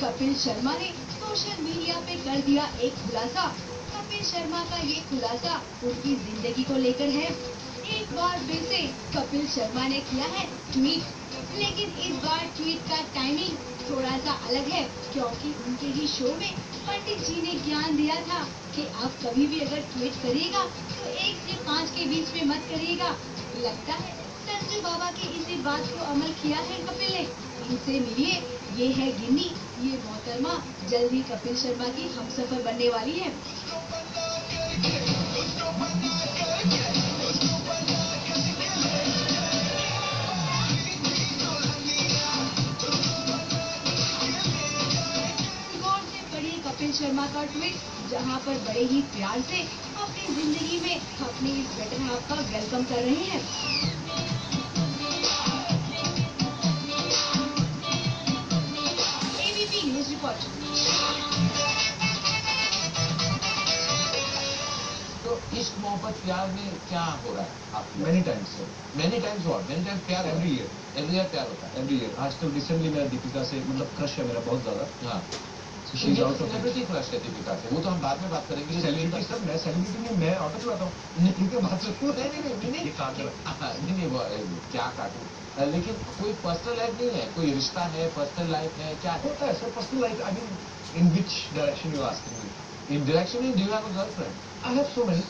कपिल शर्मा ने social media पे कर दिया एक खुलासा। कपिल शर्मा का ये खुलासा उनकी ज़िंदगी को लेकर है। एक बार फिर से कपिल शर्मा ने किया है ट्वीट लेकिन इस बार ट्वीट का टाइमिंग थोड़ा सा अलग है, क्योंकि उनके ही शो में पंडित जी ने ज्ञान दिया था कि आप कभी भी अगर ट्वीट करिएगा तो एक से पाँच के बीच में मत करिएगा। लगता है संजू बाबा की इसी बात को अमल किया है कपिल। ने इनसे मिलिए, ये है गिन्नी, ये मोहतरमा, जल्द ही कपिल शर्मा की हम सफ़र बनने वाली है। कपिल शर्मा का ट्वीट, जहाँ पर बड़े ही प्यार से अपनी ज़िंदगी में अपने इस बेटर हाफ़ का वेलकम कर रहे हैं। मोहब्बत प्यार में क्या हो रहा है? Many times, sir. Many times और मेनी टाइम्स प्यार Every year. एवरी ईयर प्यार होता है। एवरी ईयर आजकल रिसेंटली मेरा दीपिका से मतलब क्रश है मेरा बहुत ज़्यादा। हाँ। सेलिब्रिटी क्रश है दीपिका से। वो तो हम बाद में बात करेंगे। सेलिब्रिटी सर मैं सेलिब्रिटी नहीं मैं ऑटो चलाता हूँ। नहीं नहीं नहीं नहीं नहीं हाँ, नहीं नहीं वो, क्या काटू लेकिन कोई पर्सनल लाइफ नहीं है? कोई रिश्ता है? पर्सनल लाइफ है? क्या होता है sir personal life I mean in which direction you asking me in direction in do have a girlfriend I have so many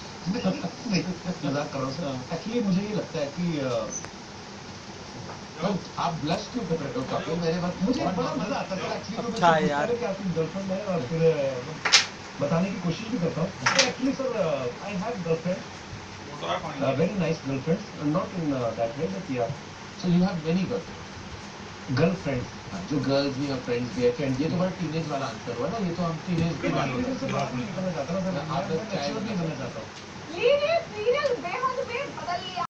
मज़ाक कर रहा हूँ सर। एक्चुअली मुझे ये लगता है कि आप ब्लश क्यों कर रहे हो? कपिल मेरे बात मुझे बड़ा मज़ा आता है एक्चुअली अच्छा है यार। कि आपकी गर्लफ्रेंड है और फिर बताने की कोशिश भी करता हूँ। Actually sir I have girlfriend very nice girlfriend not in that way but yeah so you have many girlfriend girlfriend जो गर्ल्स भी और फ्रेंड्स भी है फ्रेंड ये तो बड़ा टीनेज वाला आंसर हुआ ना ये तो हम टीनेज की ना मैं आदत मैं है? नहीं बनना चाहता हूँ